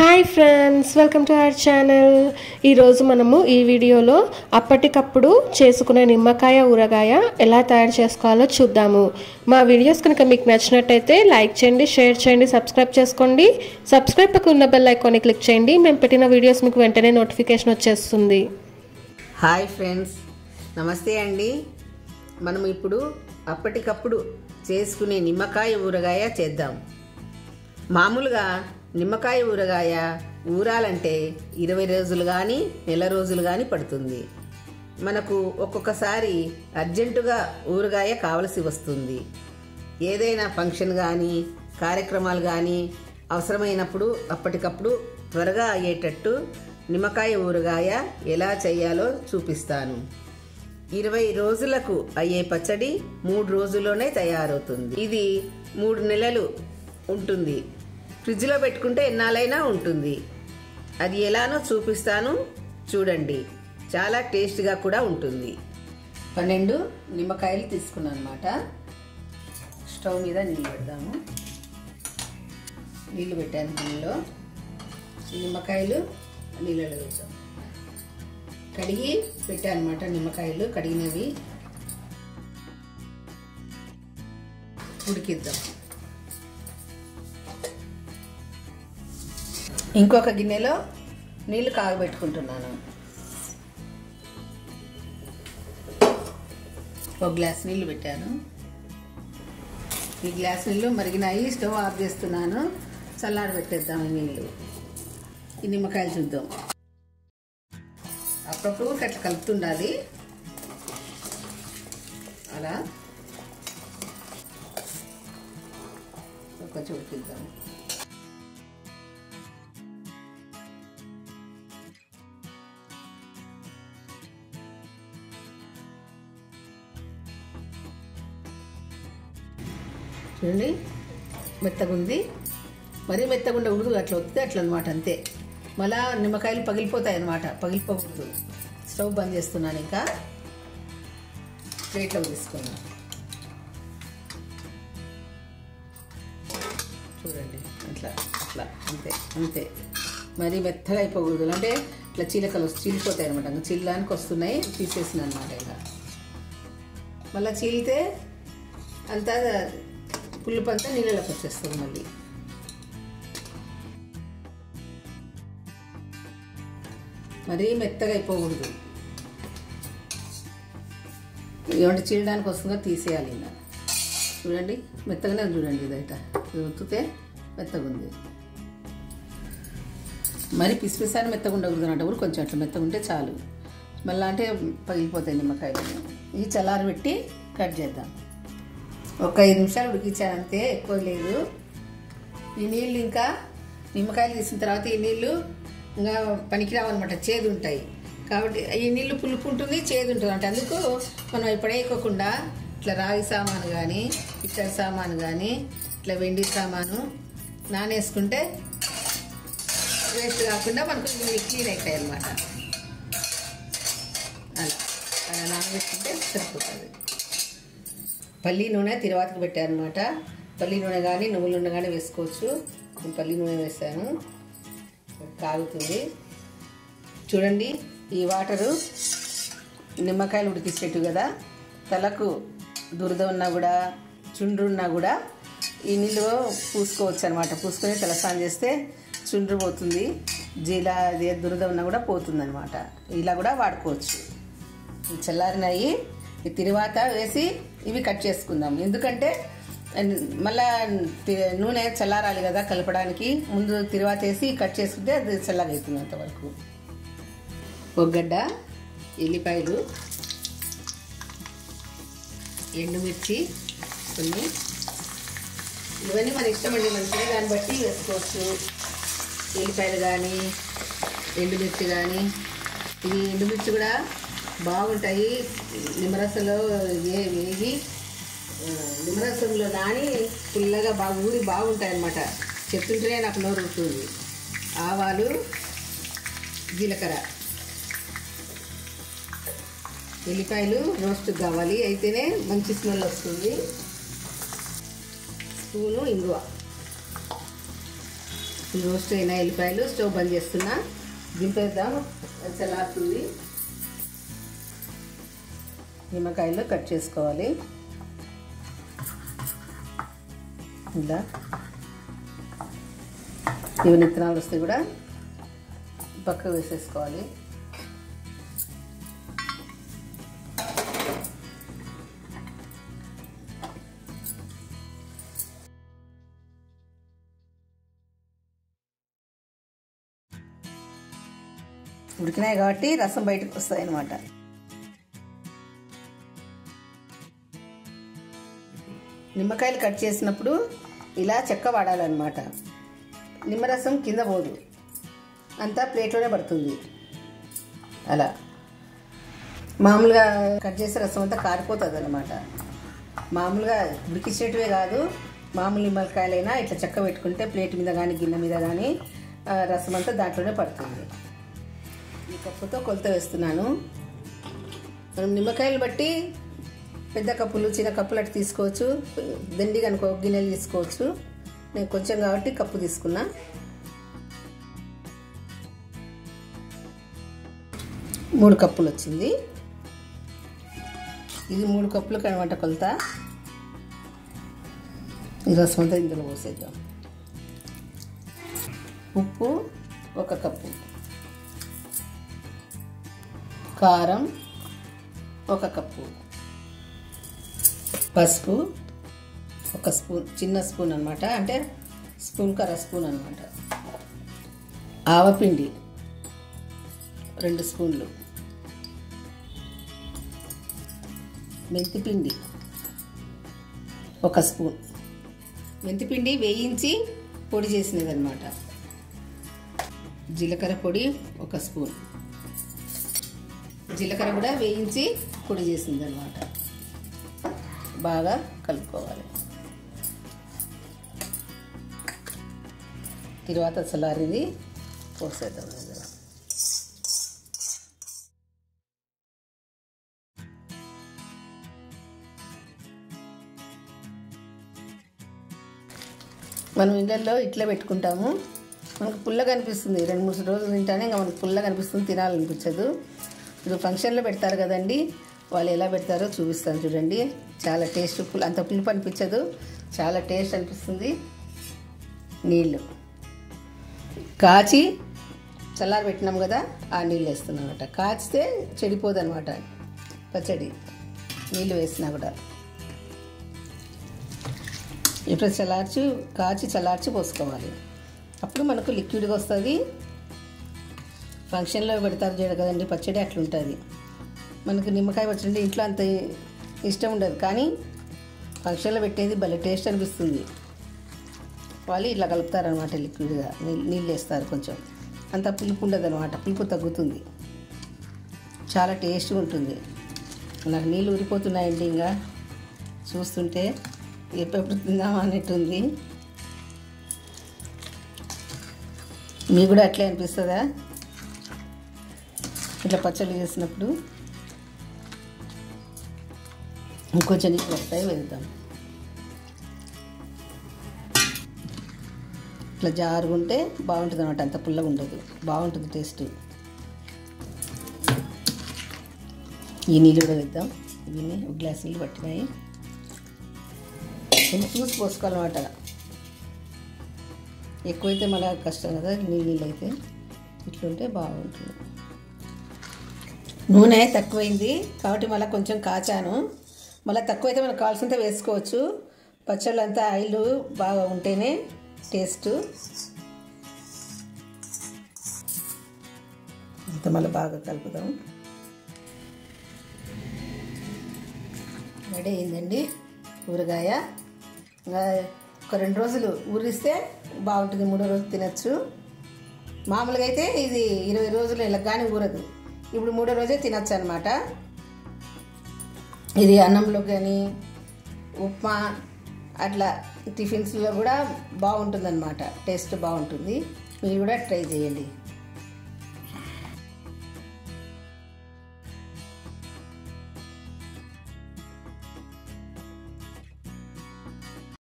Hi friends welcome to our channel. ఈరోజు మనము ఈ వీడియోలో అప్పటికప్పుడు చేసుకునే నిమ్మకాయ ఊరగాయ ఎలా తయారు చేసుకోవాలో చూద్దాము. మా వీడియోస్ కనుక మీకు నచ్చినట్టయితే లైక్ చేయండి షేర్ చేయండి సబ్స్క్రైబ్ చేసుకోండి. సబ్స్క్రైబ్ పక్కన ఉన్న బెల్ ఐకాన్ని క్లిక్ చేయండి. మేము పెట్టిన వీడియోస్ మీకు వెంటనే నోటిఫికేషన్ వచ్చేస్తుంది. హాయ్ ఫ్రెండ్స్ నమస్తే అండి. మనం ఇప్పుడు అప్పటికప్పుడు చేసుకునే నిమ్మకాయ ఊరగాయ చేద్దాం. మామూలుగా నిమ్మకాయ ఊరగాయ ఊరాలంటే ఇరవై రోజులు కానీ నెల రోజులు కానీ పడుతుంది. మనకు ఒక్కొక్కసారి అర్జెంటుగా ఊరగాయ కావలసి వస్తుంది. ఏదైనా ఫంక్షన్ కానీ కార్యక్రమాలు కానీ అవసరమైనప్పుడు అప్పటికప్పుడు త్వరగా అయ్యేటట్టు నిమ్మకాయ ఊరగాయ ఎలా చేయాలో చూపిస్తాను. ఇరవై రోజులకు అయ్యే పచ్చడి మూడు రోజుల్లోనే తయారవుతుంది. ఇది మూడు నెలలు ఉంటుంది. ఫ్రిడ్జ్లో పెట్టుకుంటే ఎన్నాళ్ళైనా ఉంటుంది. అది ఎలానో చూపిస్తాను. చూడండి. చాలా టేస్ట్గా కూడా ఉంటుంది. పన్నెండు నిమ్మకాయలు తీసుకున్నాను అనమాట స్టవ్ మీద నీళ్ళు పెడదాము. నీళ్ళు పెట్టాను నీళ్ళలో నిమ్మకాయలు నీళ్ళలో వేసాము కడిగి పెట్టాను అనమాట నిమ్మకాయలు. కడిగినవి ఉడికిద్దాం. ఇంకొక గిన్నెలో నీళ్ళు కాగబెట్టుకుంటున్నాను. ఒక గ్లాస్ నీళ్ళు పెట్టాను. ఈ గ్లాస్ నీళ్ళు మరిగినాయి. స్టవ్ ఆఫ్ చేస్తున్నాను. చల్లారి పెట్టేద్దాం ఈ నీళ్ళు ఈ నిమ్మకాయలు చూద్దాం. అప్పుడప్పుడు అట్లా కలుపుతుండాలి. అలా. ఒక చూపిద్దాం చూడండి. మెత్తగా ఉంది మరీ మెత్తగుండే ఉడుదు అట్లా వస్తే అట్లా అనమాట అంతే. మళ్ళా నిమ్మకాయలు పగిలిపోతాయి అనమాట పగిలిపోకూడదు. స్టవ్ బంద్ చేస్తున్నాను ఇంకా. ప్లేట్లో తీసుకున్నాను చూడండి. అట్లా అట్లా అంతే అంతే. మరీ మెత్తగా అయిపోకూడదు. అంటే ఇట్లా చీలకలు చీలిపోతాయి అనమాట ఇంకా చిల్లానికి వస్తున్నాయి. తీసేసిన అనమాట ఇలా మళ్ళీ చీలితే అంతా పులుపు అంతా నీళ్ళలో వచ్చేస్తుంది మళ్ళీ. మరీ మెత్తగా అయిపోకూడదు. ఏమంటే చీడడానికి వస్తుందో తీసేయాలి ఇంకా చూడండి మెత్తగానే చూడండి ఇదైతే. ఇది ఉత్తితే మెత్తగా ఉంది. మరి పిసిపిసారి మెత్తగా ఉండకూడదు అంటే కొంచెం అట్లా మెత్తగా ఉంటే చాలు. మళ్ళీ అంటే పగిలిపోతాయి నిమ్మకాయలు. ఇవి చల్లారి పెట్టి కట్ చేద్దాం. ఒక ఐదు నిమిషాలు ఉడికించాను అంతే ఎక్కువ లేదు. ఈ నీళ్ళు ఇంకా నిమ్మకాయలు తీసిన తర్వాత ఈ నీళ్ళు ఇంకా పనికిరావన్నమాట చేదు ఉంటాయి కాబట్టి ఈ నీళ్ళు పులుపు ఉంటుంది చేదు ఉంటుంది అంటే. అందుకు మనం ఇప్పుడేయకోకుండా ఇట్లా రాగి సామాను కానీ ఇత్తడి సామాను కానీ ఇట్లా వెండి సామాను నానేసుకుంటే వేస్ట్ కాకుండా మనకు క్లీన్ అవుతాయి అన్నమాట. అలా. అలా సరిపోతుంది. పల్లి నూనె తిరువాతకు పెట్టాను అనమాట పల్లి నూనె కానీ నువ్వుల నూనె కానీ వేసుకోవచ్చు. నేను పల్లి నూనె వేసాను. కాగుతుంది. చూడండి ఈ వాటరు నిమ్మకాయలు ఉడికించేట్టు కదా. తలకు దురద ఉన్నా కూడా చుండ్రు ఉన్నా కూడా ఈ నీళ్ళు పూసుకోవచ్చు అనమాట పూసుకొని తలస్నానం చేస్తే చుండ్రు పోతుంది. జీలా దురద ఉన్నా కూడా పోతుంది అనమాట ఇలా కూడా వాడుకోవచ్చు. చల్లారినాయి. ఈ తిరువాత వేసి ఇవి కట్ చేసుకుందాం. ఎందుకంటే మళ్ళా నూనె చల్లారాలి కదా కలపడానికి. ముందు తిరువాత వేసి కట్ చేసుకుంటే అది చల్లగా అవుతుంది అంతవరకు ఒగ్గడ్డ ఎల్లిపాయలు ఎండుమిర్చి కొన్ని. ఇవన్నీ మన ఇష్టం అండి మంచిగా. దాన్ని బట్టి వేసుకోవచ్చు. ఎల్లిపాయలు కానీ ఎండుమిర్చి కానీ ఇది ఎండుమిర్చి కూడా బాగుంటాయి. నిమ్మరసంలో ఏ వేగి నిమ్మరసంలో నాని పుల్లగా బాగా ఊరి బాగుంటాయి అన్నమాట చెప్తుంటేనే నాకు నోరు ఉంటుంది ఆవాలు జీలకర్ర. ఎల్లిపాయలు రోస్ట్ కావాలి. అయితేనే మంచి స్మెల్ వస్తుంది. స్పూను ఇంగువ. రోస్ట్ అయిన ఎల్లిపాయలు స్టవ్ బంద్ చేస్తున్నా. దింపేద్దాం. చల్లారుతుంది. నిమ్మకాయలు కట్ చేసుకోవాలి. ఇలా. ఇవి విత్తనాలు వస్తే కూడా పక్కకు వేసేసుకోవాలి. ఉడికినాయి కాబట్టి రసం బయటకు వస్తాయి అన్నమాట నిమ్మకాయలు కట్ చేసినప్పుడు ఇలా చెక్క వాడాలన్నమాట. నిమ్మరసం కింద పోదు. అంతా ప్లేట్లోనే పడుతుంది. అలా. మామూలుగా కట్ చేసే రసం అంతా కారిపోతుంది అనమాట మామూలుగా ఉడికించేటివే కాదు. మామూలు నిమ్మకాయలైనా ఇట్లా చెక్క పెట్టుకుంటే ప్లేట్ మీద కానీ గిన్నె మీద కానీ రసం అంతా దాంట్లోనే పడుతుంది. ఈ కప్పుతో కొలత వేస్తున్నాను. మనం నిమ్మకాయలు బట్టి పెద్ద కప్పులు చిన్న కప్పులు అటు తీసుకోవచ్చు. దండి అనుకో గిన్నెలు తీసుకోవచ్చు. నేను కొంచెం కాబట్టి కప్పు తీసుకున్నా. మూడు కప్పులు వచ్చింది. ఇది మూడు కప్పులు కనమాట కొలత. ఈ రసం అంతా ఇందులో పోసేద్దాం. ఉప్పు ఒక కప్పు. కారం ఒక కప్పు. పసుపు ఒక స్పూన్ చిన్న స్పూన్ అనమాట అంటే స్పూన్ కర స్పూన్ అనమాట ఆవపిండి రెండు స్పూన్లు. మెంతిపిండి ఒక స్పూన్. మెంతిపిండి వేయించి పొడి చేసినది అనమాట జీలకర్ర పొడి ఒక స్పూన్. జీలకర్ర కూడా వేయించి పొడి చేసింది అనమాట బాగా కలుపుకోవాలి. తర్వాత చల్లారింది పోసేద్దాం ఇందులో. మనం ఇళ్ళల్లో ఇట్లా పెట్టుకుంటాము. మనకు పుల్ల కనిపిస్తుంది. రెండు మూడు రోజులు తింటానే ఇంకా మనకు పుల్ల కనిపిస్తుంది తినాలనిపించదు. ఇప్పుడు ఫంక్షన్లో పెడతారు కదండి. వాళ్ళు ఎలా పెడతారో చూపిస్తాను చూడండి. చాలా టేస్ట్ పుల్ అంత పులుపు అనిపించదు. చాలా టేస్ట్ అనిపిస్తుంది. నీళ్ళు. కాచి చల్లారి పెట్టినాం కదా ఆ నీళ్ళు వేస్తున్నాం అనమాట కాచితే చెడిపోదు అనమాట పచ్చడి. నీళ్ళు వేసినా కూడా. ఇప్పుడు చల్లార్చి కాచి చల్లార్చి పోసుకోవాలి. అప్పుడు మనకు లిక్విడ్గా వస్తుంది. ఫంక్షన్లో పెడతారు చూడ కదండి పచ్చడి అట్లుంటుంది. మనకు నిమ్మకాయ పచ్చడి ఇంట్లో అంత ఇష్టం ఉండదు. కానీ ఫంక్షన్లో పెట్టేది భలే టేస్ట్ అనిపిస్తుంది. వాళ్ళు ఇట్లా కలుపుతారనమాట లిక్విడ్గా. నీళ్ళు వేస్తారు కొంచెం. అంత పులుపు ఉండదు అనమాట పులుపు తగ్గుతుంది. చాలా టేస్ట్గా ఉంటుంది. నాకు నీళ్ళు ఊరిపోతున్నాయండి ఇంకా. చూస్తుంటే ఎప్పుడెప్పుడు తిందామా అన్నట్టుంది. మీకు కూడా అట్లే అనిపిస్తుందా? ఇట్లా పచ్చళ్ళు చేసినప్పుడు? ఇంకొంచెం నీళ్ళు వస్తాయి వెళ్తాం ఇట్లా జారుగుంటే బాగుంటుంది అనమాట అంత పుల్లగా ఉండదు. బాగుంటుంది టేస్ట్. ఈ నీళ్ళు కూడా వేద్దాం. ఇవన్నీ ఒక గ్లాస్ నీళ్ళు పట్టినాయి. కొంచెం చూసి పోసుకోవాలన్నమాట. ఎక్కువైతే మళ్ళీ కష్టం కదా నీళ్ళు నీళ్ళు అయితే. ఇట్లుంటే బాగుంటుంది. నూనె తక్కువైంది కాబట్టి మళ్ళీ కొంచెం కాచాను. మళ్ళీ తక్కువైతే మనకు కావాల్సినంత వేసుకోవచ్చు. పచ్చళ్ళు అంతా ఆయిల్ బాగా ఉంటేనే టేస్ట్ అంత మళ్ళీ బాగా కలుపుదాం. రెడీ అయిందండి ఊరగాయ. ఒక రెండు రోజులు ఊరిస్తే బాగుంటుంది మూడో రోజు తినచ్చు. మామూలుగా అయితే ఇది ఇరవై రోజులు ఇలా కానీ ఊరదు. ఇప్పుడు మూడో రోజే తినచ్చు అనమాట ఇది అన్నంలో కానీ ఉప్మా అట్లా టిఫిన్స్లో కూడా బాగుంటుందన్నమాట. టేస్ట్ బాగుంటుంది. మీరు కూడా ట్రై చేయండి.